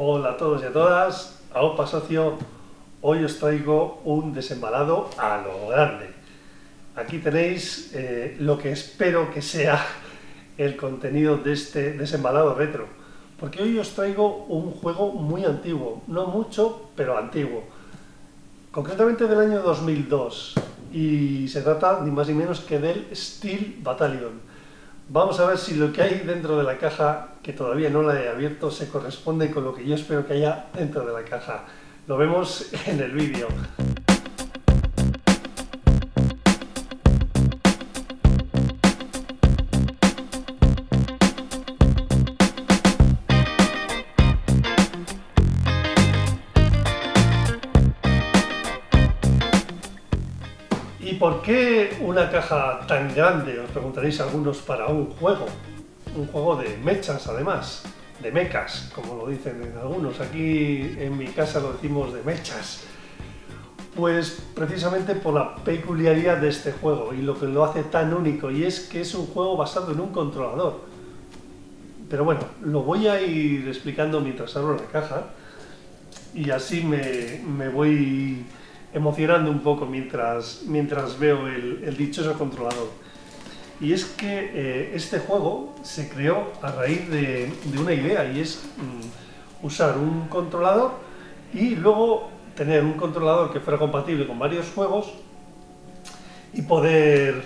Hola a todos y a todas, a Opa Socio, hoy os traigo un desembalado a lo grande. Aquí tenéis eh, lo que espero que sea el contenido de este desembalado retro, porque hoy os traigo un juego muy antiguo, no mucho, pero antiguo, concretamente del año 2002, y se trata ni más ni menos que del Steel Battalion. Vamos a ver si lo que hay dentro de la caja, que todavía no la he abierto, se corresponde con lo que yo espero que haya dentro de la caja. Lo vemos en el vídeo. Por qué una caja tan grande? Os preguntaréis algunos para un juego. Un juego de mechas además, de mecas, como lo dicen en algunos. Aquí en mi casa lo decimos de mechas. Pues precisamente por la peculiaridad de este juego y lo que lo hace tan único, y es que es un juego basado en un controlador. Pero bueno, lo voy a ir explicando mientras abro la caja y así me, me voy emocionando un poco mientras, mientras veo el, el dichoso controlador. Y es que eh, este juego se creó a raíz de, una idea y es mm, usar un controlador y luego tener un controlador que fuera compatible con varios juegos y poder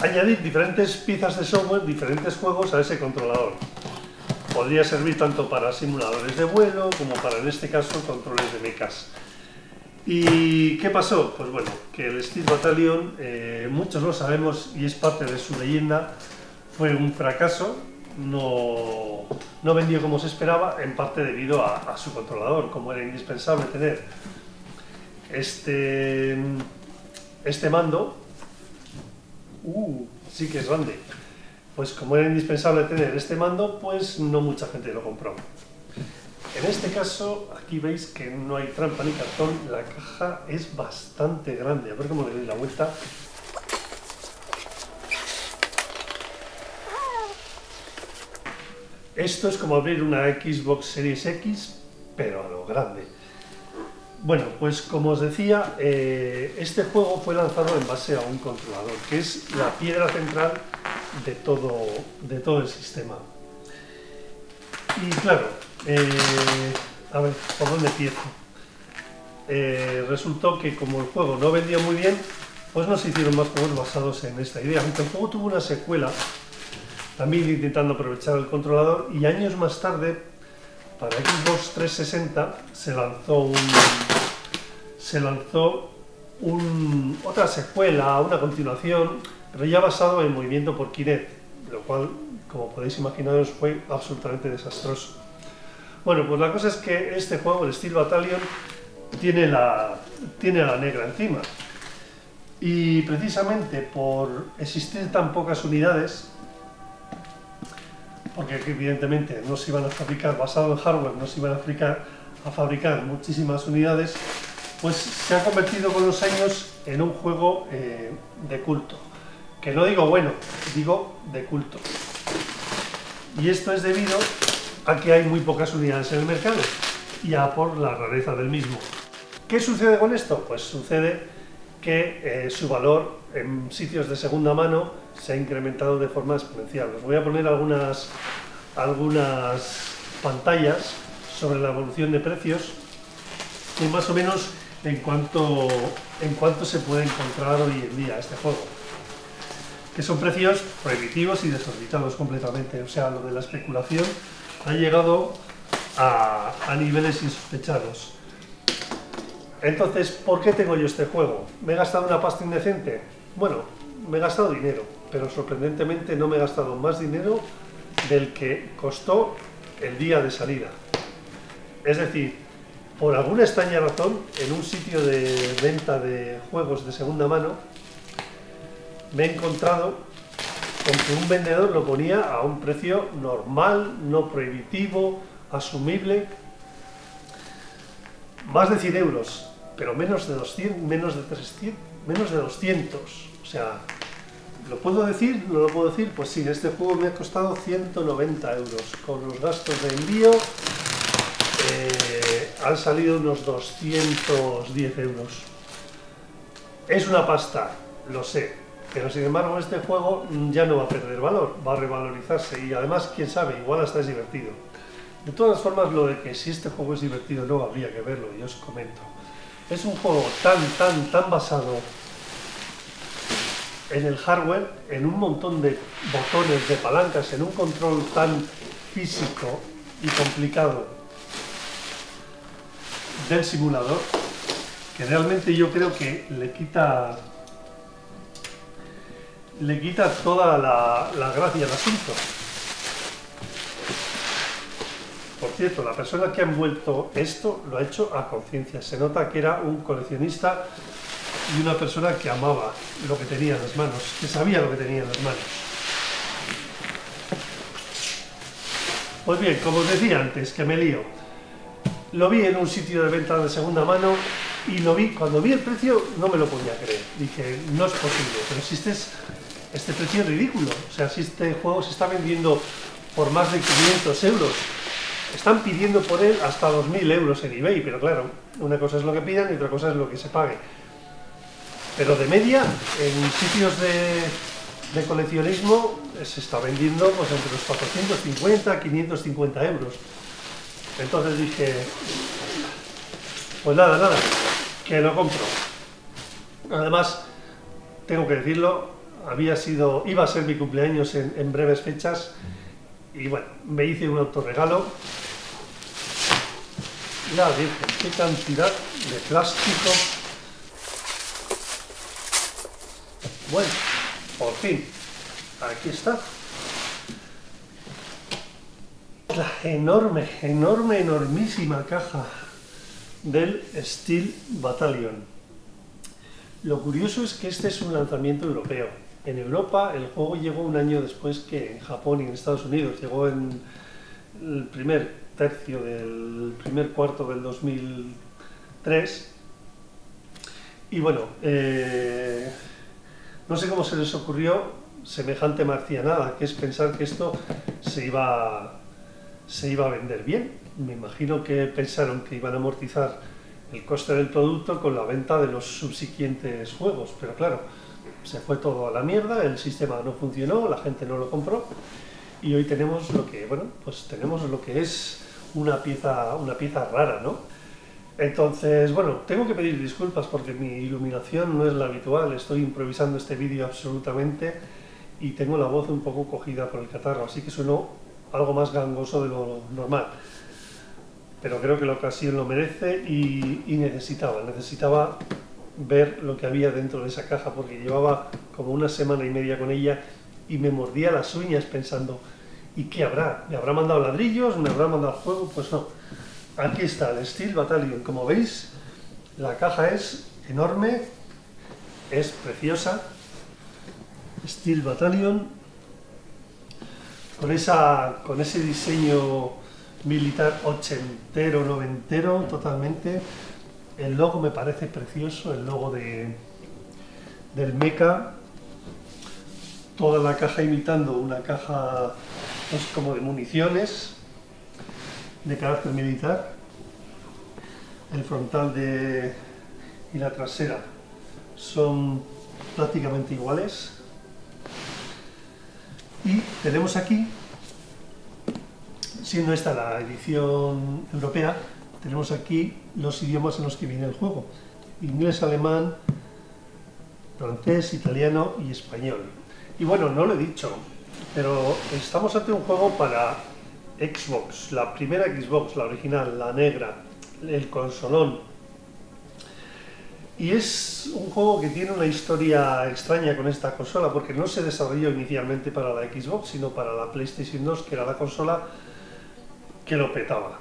añadir diferentes piezas de software, diferentes juegos a ese controlador. Podría servir tanto para simuladores de vuelo como para, en este caso, controles de mechas. ¿Y qué pasó? Pues bueno, que el Steel Battalion, eh, muchos lo sabemos y es parte de su leyenda, fue un fracaso, no, no vendió como se esperaba, en parte debido a, su controlador, como era indispensable tener este, este mando, uh, sí que es grande, pues como era indispensable tener este mando, pues no mucha gente lo compró. En este caso, aquí veis que no hay trampa ni cartón, la caja es bastante grande. A ver cómo le doy la vuelta. Esto es como abrir una Xbox Series X, pero a lo grande. Bueno, pues como os decía, eh, este juego fue lanzado en base a un controlador, que es la piedra central de todo, de todo el sistema. Y claro, eh, a ver, ¿por dónde empiezo? Eh, resultó que como el juego no vendía muy bien, pues no se hicieron más juegos basados en esta idea. Aunque el juego tuvo una secuela, también intentando aprovechar el controlador, y años más tarde, para Xbox 360, se lanzó un, se lanzó otra secuela, una continuación, pero ya basado en movimiento por Kinect, lo cual, como podéis imaginaros, fue absolutamente desastroso. Bueno, pues la cosa es que este juego, el Steel Battalion, tiene la, tiene la negra encima. Y precisamente por existir tan pocas unidades, porque evidentemente no se iban a fabricar, basado en hardware, no se iban a fabricar, a fabricar muchísimas unidades, pues se ha convertido con los años en un juego eh, de culto. Que no digo bueno, digo de culto. Y esto es debido Aquí hay muy pocas unidades en el mercado, ya por la rareza del mismo. ¿Qué sucede con esto? Pues sucede que eh, su valor en sitios de segunda mano se ha incrementado de forma exponencial. Os voy a poner algunas, algunas pantallas sobre la evolución de precios y más o menos en cuanto, en cuanto se puede encontrar hoy en día este juego. Que son precios prohibitivos y desorbitados completamente. O sea, lo de la especulación ha llegado a, niveles insospechados. Entonces, ¿por qué tengo yo este juego? ¿Me he gastado una pasta indecente? Bueno, me he gastado dinero, pero sorprendentemente no me he gastado más dinero del que costó el día de salida. Es decir, por alguna extraña razón, en un sitio de venta de juegos de segunda mano, me he encontrado con que un vendedor lo ponía a un precio normal, no prohibitivo, asumible, más de 100 euros, pero menos de 200, menos de 300, menos de 200, o sea, ¿Lo puedo decir? ¿No lo puedo decir? Pues sí, este juego me ha costado 190 euros. Con los gastos de envío eh, han salido unos 210 euros. Es una pasta, lo sé, pero sin embargo este juego ya no va a perder valor, va a revalorizarse y además, quién sabe, igual hasta es divertido. De todas formas, lo de que si este juego es divertido no habría que verlo, y os comento. Es un juego tan, tan, tan basado en el hardware, en un montón de botones, de palancas, en un control tan físico y complicado del simulador, que realmente yo creo que le quita le quita toda la, gracia al asunto. Por cierto, la persona que ha envuelto esto lo ha hecho a conciencia. Se nota que era un coleccionista y una persona que amaba lo que tenía en las manos, que sabía lo que tenía en las manos. Pues bien, como os decía antes, que me lío. Lo vi en un sitio de venta de segunda mano y lo vi, cuando vi el precio no me lo podía creer. Dije, no es posible, pero si este, es, precio es ridículo. O sea, si este juego se está vendiendo por más de 500 euros, están pidiendo por él hasta 2.000 euros en eBay, pero claro, una cosa es lo que pidan y otra cosa es lo que se pague. Pero de media, en sitios de, coleccionismo se está vendiendo pues, entre los 450 y 550 euros. Entonces dije, pues nada, nada, que lo compro. Además, tengo que decirlo, había sido, iba a ser mi cumpleaños en, breves fechas y bueno, me hice un autorregalo. La Virgen, qué cantidad de plástico Bueno, por fin, aquí está. La enorme, enorme, enormísima caja del Steel Battalion. Lo curioso es que este es un lanzamiento europeo. En Europa el juego llegó un año después que en Japón y en Estados Unidos. Llegó en el primer tercio del primer cuarto del 2003. Y bueno, eh, no sé cómo se les ocurrió semejante marcianada, que es pensar que esto se iba, se iba a vender bien. Me imagino que pensaron que iban a amortizar el coste del producto con la venta de los subsiguientes juegos, pero claro, se fue todo a la mierda, el sistema no funcionó, la gente no lo compró y hoy tenemos lo que, bueno, pues tenemos lo que es una pieza, una pieza rara, ¿no? Entonces, bueno, tengo que pedir disculpas porque mi iluminación no es la habitual, estoy improvisando este vídeo absolutamente y tengo la voz un poco cogida por el catarro, así que sueno algo más gangoso de lo normal. Pero creo que la ocasión lo merece y, necesitaba, necesitaba ver lo que había dentro de esa caja porque llevaba como una semana y media con ella y me mordía las uñas pensando, ¿y qué habrá? ¿Me habrá mandado ladrillos? ¿Me habrá mandado fuego? Pues no Aquí está el Steel Battalion. Como veis, la caja es enorme, es preciosa. Steel Battalion, con, esa, con ese diseño militar ochentero, noventero, totalmente. El logo me parece precioso, el logo de, del mecha. Toda la caja imitando una caja pues, como de municiones de carácter militar, el frontal de, y la trasera son prácticamente iguales y tenemos aquí, siendo esta la edición europea, tenemos aquí los idiomas en los que viene el juego, inglés, alemán, francés, italiano y español. Y bueno, no lo he dicho, pero estamos ante un juego para Xbox, la primera Xbox, la original, la negra, el consolón. Y es un juego que tiene una historia extraña con esta consola, porque no se desarrolló inicialmente para la Xbox, sino para la PlayStation 2, que era la consola que lo petaba.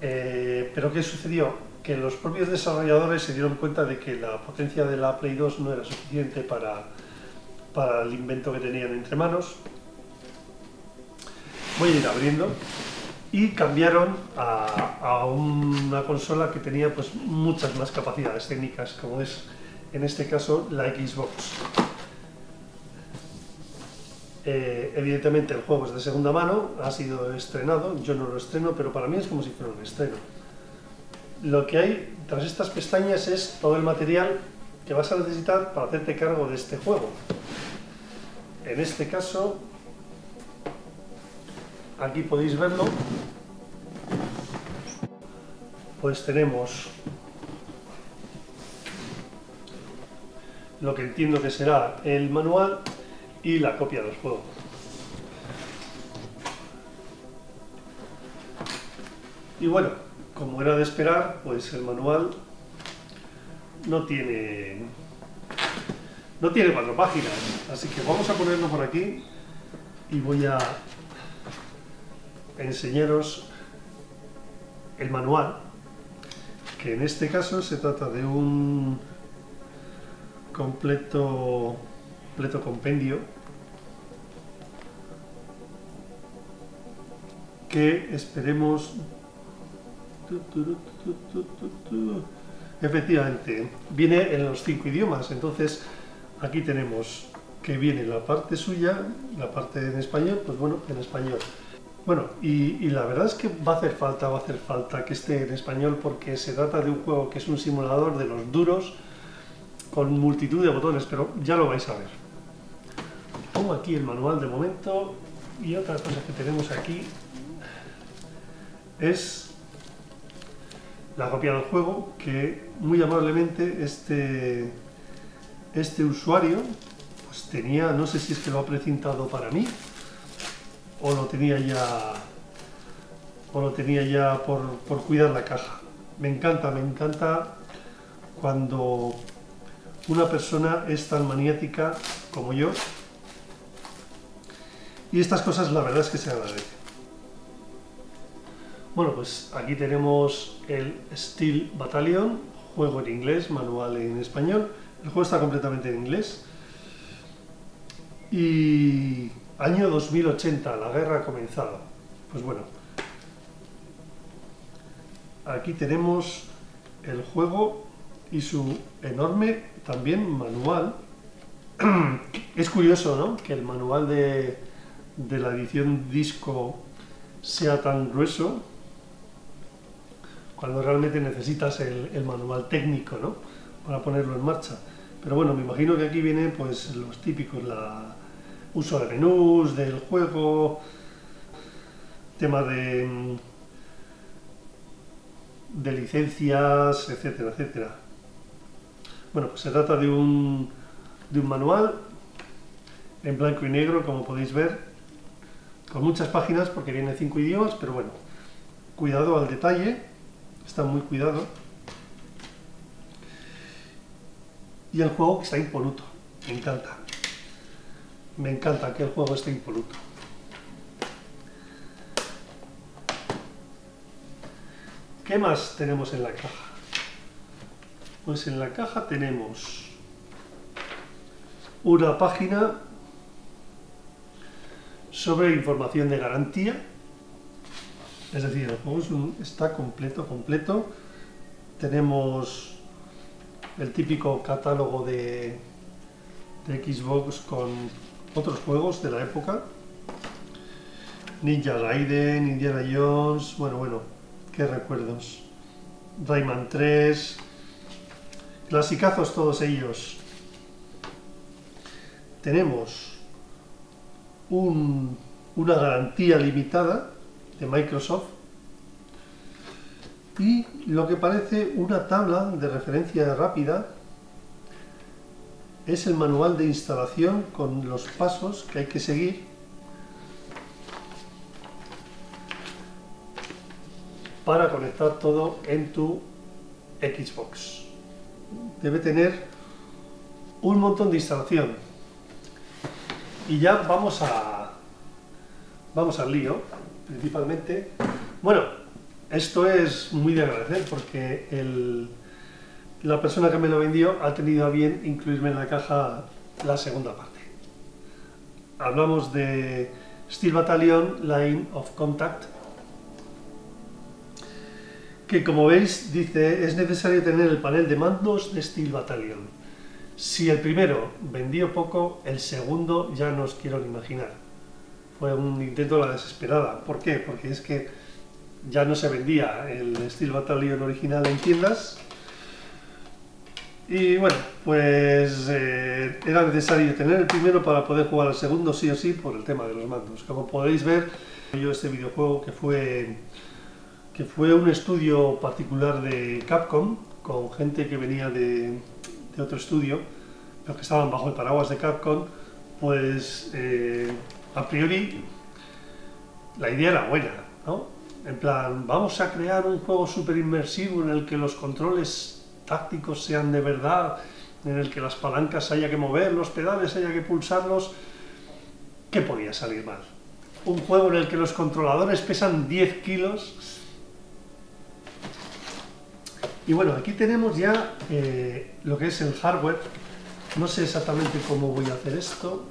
Eh, pero ¿qué sucedió? Que los propios desarrolladores se dieron cuenta de que la potencia de la Play 2 no era suficiente para, para el invento que tenían entre manos, voy a ir abriendo y cambiaron a, una consola que tenía pues muchas más capacidades técnicas como es en este caso la Xbox Eh, evidentemente el juego es de segunda mano, ha sido estrenado, yo no lo estreno, pero para mí es como si fuera un estreno. Lo que hay tras estas pestañas es todo el material que vas a necesitar para hacerte cargo de este juego. En este caso, aquí podéis verlo, pues tenemos lo que entiendo que será el manual y la copia del juego. Y bueno, como era de esperar, pues el manual no tiene no tiene cuatro páginas, así que vamos a ponerlo por aquí y voy a enseñaros el manual, que en este caso se trata de un completo, completo compendio que esperemos efectivamente viene en los cinco idiomas entonces aquí tenemos que viene la parte suya la parte en español pues bueno en español bueno, y, la verdad es que va a hacer falta, va a hacer falta que esté en español porque se trata de un juego que es un simulador de los duros con multitud de botones, pero ya lo vais a ver. Pongo aquí el manual de momento y otra cosa que tenemos aquí es la copia del juego que muy amablemente este, este usuario pues tenía, no sé si es que lo ha precintado para mí o lo tenía ya o lo tenía ya por, por cuidar la caja. Me encanta, me encanta cuando una persona es tan maniática como yo y estas cosas la verdad es que se agradecen. Bueno, pues aquí tenemos el Steel Battalion, juego en inglés, manual en español. El juego está completamente en inglés. Y Año 2080, la guerra ha comenzado. Pues bueno, aquí tenemos el juego y su enorme también manual. Es curioso, ¿no? Que el manual de, la edición disco sea tan grueso cuando realmente necesitas el, manual técnico, ¿no? Para ponerlo en marcha. Pero bueno, me imagino que aquí vienen pues los típicos, la, uso de menús del juego, tema de, de licencias, etcétera, etcétera. Bueno, pues se trata de un, de un manual en blanco y negro, como podéis ver, muchas páginas porque viene en cinco idiomas, pero bueno, cuidado al detalle, está muy cuidado. Y el juego que está impoluto, me encanta. Me encanta que el juego esté impoluto. ¿Qué más tenemos en la caja? Pues en la caja tenemos una página sobre información de garantía. Es decir, el juego está completo, completo. Tenemos el típico catálogo de, de Xbox con otros juegos de la época. Ninja Gaiden, Indiana Jones, bueno, bueno, qué recuerdos. Rayman 3, clasicazos todos ellos. Tenemos una garantía limitada de Microsoft y lo que parece una tabla de referencia rápida es el manual de instalación con los pasos que hay que seguir para conectar todo en tu Xbox. Debe tener un montón de instalación. Y ya vamos a vamos al lío, principalmente. Bueno, esto es muy de agradecer porque la persona que me lo vendió ha tenido a bien incluirme en la caja la segunda parte. Hablamos de Steel Battalion Line of Contact, que como veis dice es necesario tener el panel de mandos de Steel Battalion. Si el primero vendió poco, el segundo ya no os quiero ni imaginar. Fue un intento a la desesperada. ¿Por qué? Porque es que ya no se vendía el Steel Battalion original en tiendas. Y bueno, pues eh, era necesario tener el primero para poder jugar al segundo sí o sí por el tema de los mandos. Como podéis ver, yo este videojuego que fue, que fue un estudio particular de Capcom, con gente que venía de, de otro estudio, pero que estaban bajo el paraguas de Capcom, pues eh, a priori la idea era buena, ¿no? En plan, vamos a crear un juego súper inmersivo en el que los controles tácticos sean de verdad, en el que las palancas haya que mover, los pedales haya que pulsarlos. ¿Qué podía salir mal? Un juego en el que los controladores pesan 10 kilos. Y bueno, aquí tenemos ya eh, lo que es el hardware. No sé exactamente cómo voy a hacer esto,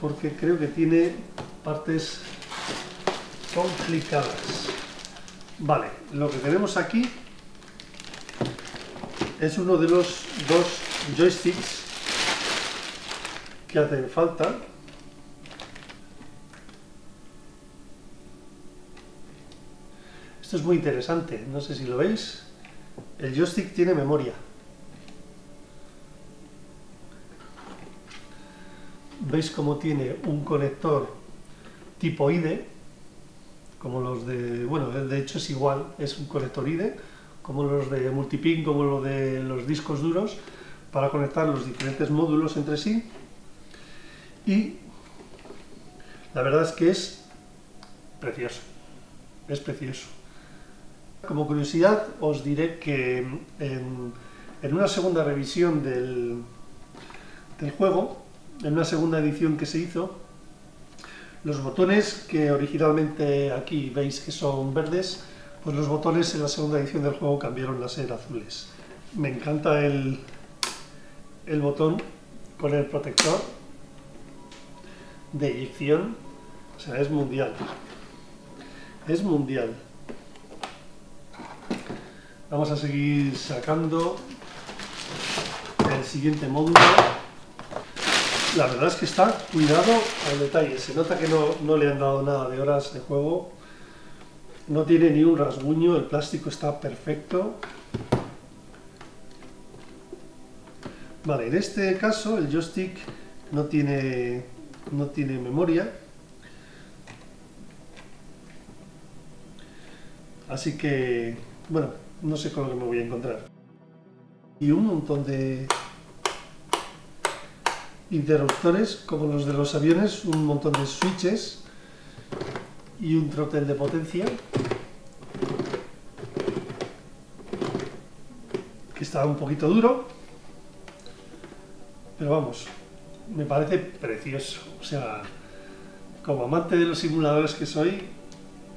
porque creo que tiene partes complicadas. Vale, lo que tenemos aquí es uno de los dos joysticks que hacen falta. Esto es muy interesante, no sé si lo veis. El joystick tiene memoria. ¿Veis cómo tiene un conector tipo IDE? Como los de... bueno, de hecho es igual, es un conector IDE como los de multipin, como los de los discos duros, para conectar los diferentes módulos entre sí. Y la verdad es que es precioso, es precioso. Como curiosidad os diré que en, una segunda revisión del, juego, en una segunda edición que se hizo, los botones que originalmente aquí veis que son verdes, pues los botones en la segunda edición del juego cambiaron a ser azules. Me encanta el, el botón con el protector de eyección, o sea, es mundial. Es mundial. Vamos a seguir sacando el siguiente módulo. La verdad es que está cuidado al detalle. Se nota que no, no le han dado nada de horas de juego no tiene ni un rasguño, el plástico está perfecto. Vale, en este caso el joystick no tiene, no tiene memoria. Así que, bueno, no sé con lo que me voy a encontrar. Y un montón de interruptores, como los de los aviones, un montón de switches y un trotel de potencia que está un poquito duro pero vamos me parece precioso o sea como amante de los simuladores que soy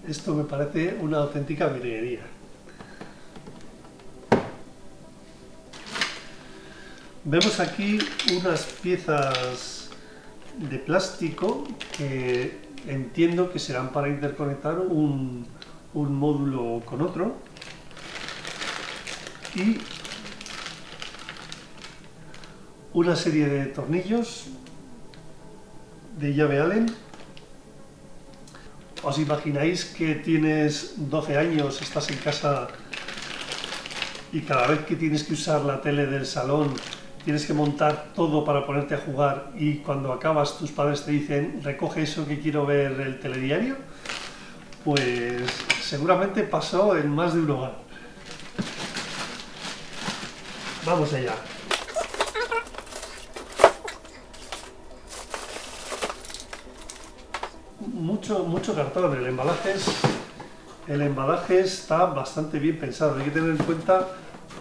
esto me parece una auténtica virguería vemos aquí unas piezas de plástico que entiendo que serán para interconectar un, módulo con otro y una serie de tornillos de llave Allen. ¿Os imagináis que tienes 12 años, estás en casa y cada vez que tienes que usar la tele del salón tienes que montar todo para ponerte a jugar y cuando acabas tus padres te dicen recoge eso que quiero ver el telediario, pues seguramente pasó en más de un hogar. Vamos allá. Mucho, mucho cartón, el embalaje, el embalaje está bastante bien pensado, hay que tener en cuenta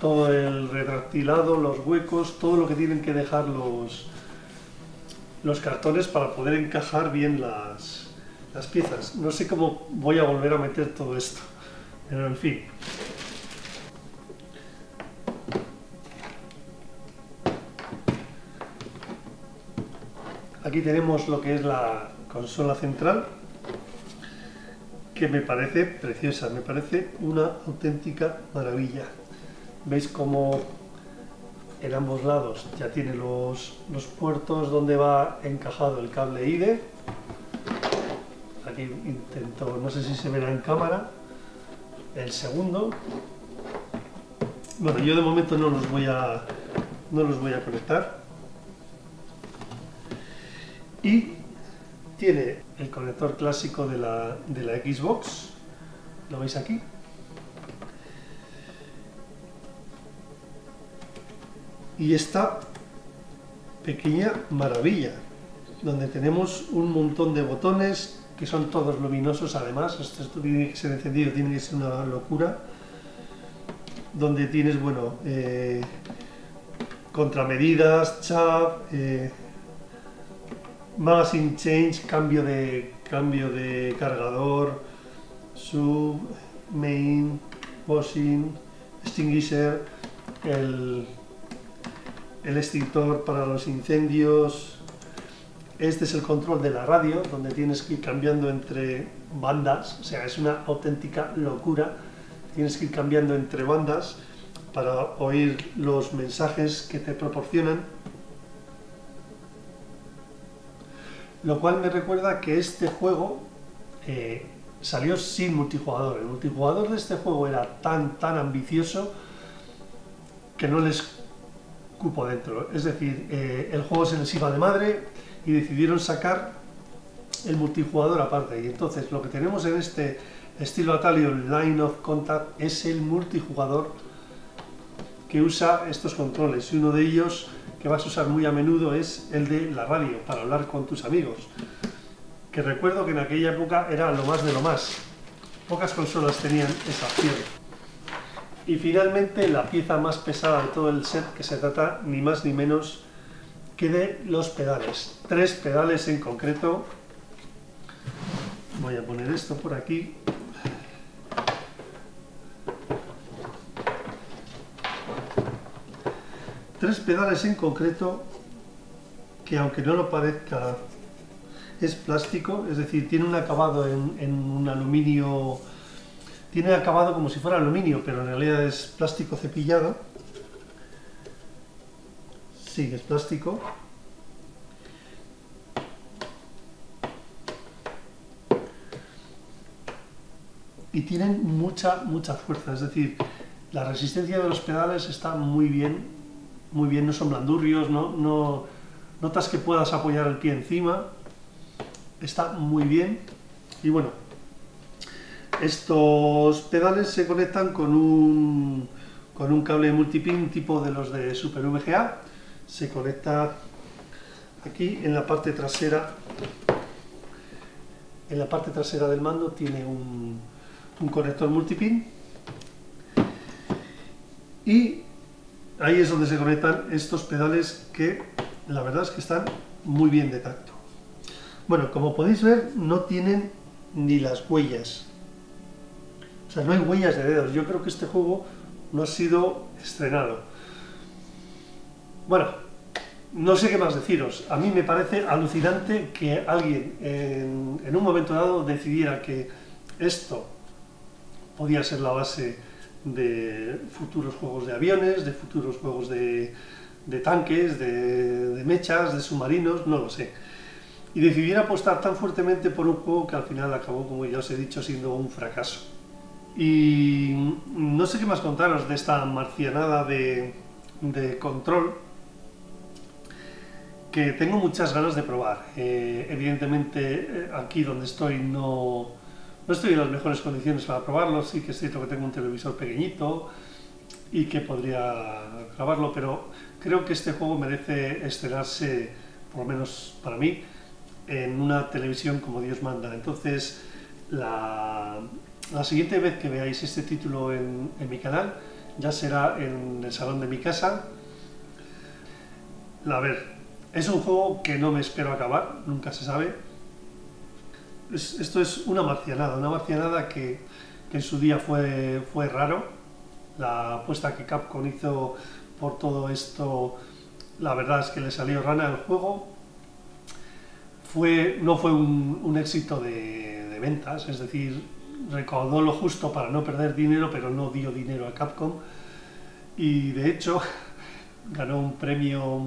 todo el retractilado, los huecos, todo lo que tienen que dejar los, los cartones para poder encajar bien las, las piezas. No sé cómo voy a volver a meter todo esto, pero en fin. Aquí tenemos lo que es la consola central, que me parece preciosa, me parece una auténtica maravilla. Veis cómo en ambos lados ya tiene los, los puertos donde va encajado el cable IDE. Aquí intento, no sé si se verá en cámara, el segundo. Bueno, yo de momento no los voy a, no los voy a conectar. Y tiene el conector clásico de la, de la Xbox, lo veis aquí. Y esta pequeña maravilla, donde tenemos un montón de botones que son todos luminosos además, esto tiene que ser encendido, tiene que ser una locura, donde tienes, bueno, eh, contramedidas, chat, eh, magazine change, cambio de, cambio de cargador, sub, main, washing, extinguisher, el, el extintor para los incendios. Este es el control de la radio, donde tienes que ir cambiando entre bandas, o sea, es una auténtica locura. Tienes que ir cambiando entre bandas para oír los mensajes que te proporcionan. Lo cual me recuerda que este juego eh, salió sin multijugador. El multijugador de este juego era tan, tan ambicioso que no les Es decir, eh, el juego se les iba de madre y decidieron sacar el multijugador aparte. Y entonces lo que tenemos en este estilo Atalio Line of Contact es el multijugador que usa estos controles. Y uno de ellos que vas a usar muy a menudo es el de la radio, para hablar con tus amigos. Que recuerdo que en aquella época era lo más de lo más. Pocas consolas tenían esa opción. Y finalmente la pieza más pesada de todo el set, que se trata ni más ni menos que de los pedales. Tres pedales en concreto. Voy a poner esto por aquí. Tres pedales en concreto que aunque no lo parezca es plástico, es decir, tiene un acabado en, en un aluminio tiene acabado como si fuera aluminio, pero en realidad es plástico cepillado. Sí, es plástico. Y tienen mucha, mucha fuerza, es decir, la resistencia de los pedales está muy bien, muy bien, no son blandurrios, no, no notas que puedas apoyar el pie encima, está muy bien. Y bueno, estos pedales se conectan con un, con un cable multipin tipo de los de Super VGA. Se conecta aquí en la parte trasera. En la parte trasera del mando tiene un, un conector multipin. Y ahí es donde se conectan estos pedales que la verdad es que están muy bien de tacto. Bueno, como podéis ver, no tienen ni las huellas sea, no hay huellas de dedos. Yo creo que este juego no ha sido estrenado. Bueno, no sé qué más deciros. A mí me parece alucinante que alguien en, un momento dado decidiera que esto podía ser la base de futuros juegos de aviones, de futuros juegos de, tanques, de, de, mechas, de submarinos, no lo sé. Y decidiera apostar tan fuertemente por un juego que al final acabó, como ya os he dicho, siendo un fracaso. Y no sé qué más contaros de esta marcianada de, control que tengo muchas ganas de probar. Eh, evidentemente eh, aquí donde estoy no, no estoy en las mejores condiciones para probarlo, sí que es cierto que tengo un televisor pequeñito y que podría grabarlo, pero creo que este juego merece estrenarse, por lo menos para mí, en una televisión como Dios manda. Entonces, la, la siguiente vez que veáis este título en, mi canal ya será en el salón de mi casa. A ver, es un juego que no me espero acabar, nunca se sabe. esto es una marcianada, una marcianada que, en su día fue, raro. La apuesta que Capcom hizo por todo esto, la verdad es que le salió rana al juego. No fue un, éxito de ventas, es decir, recaudó lo justo para no perder dinero, pero no dio dinero a Capcom. Y de hecho, ganó un premio,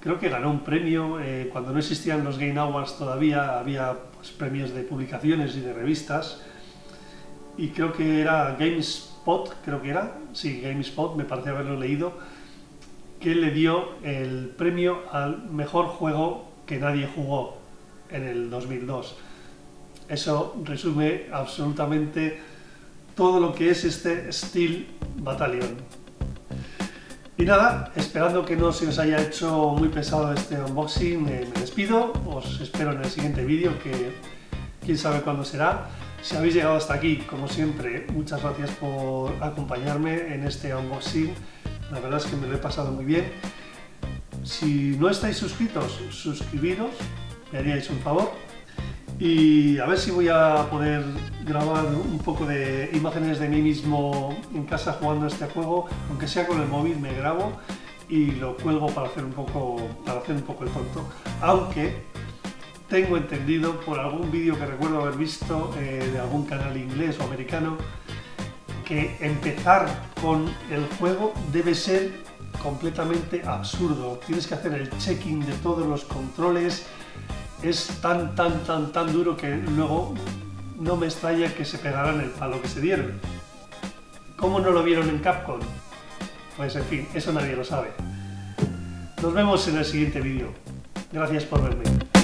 creo que ganó un premio, eh, cuando no existían los Game Awards todavía, había pues, premios de publicaciones y de revistas, y creo que era GameSpot, creo que era, sí, GameSpot, me parece haberlo leído, que le dio el premio al mejor juego que nadie jugó en el 2002. Eso resume absolutamente todo lo que es este Steel Battalion. Y nada, esperando que no se os haya hecho muy pesado este unboxing, eh, me despido, os espero en el siguiente vídeo que quién sabe cuándo será. Si habéis llegado hasta aquí, como siempre, muchas gracias por acompañarme en este unboxing. La verdad es que me lo he pasado muy bien. Si no estáis suscritos, suscribiros, me haríais un favor. Y a ver si voy a poder grabar un poco de imágenes de mí mismo en casa jugando este juego, aunque sea con el móvil me grabo y lo cuelgo para hacer un poco, para hacer un poco el tonto. Aunque tengo entendido por algún vídeo que recuerdo haber visto eh, de algún canal inglés o americano que empezar con el juego debe ser completamente absurdo. Tienes que hacer el checking de todos los controles. Es tan, tan, tan, tan duro que luego no me extraña que se pegaran el palo que se dieron. ¿Cómo no lo vieron en Capcom? Pues en fin, eso nadie lo sabe. Nos vemos en el siguiente vídeo. Gracias por verme.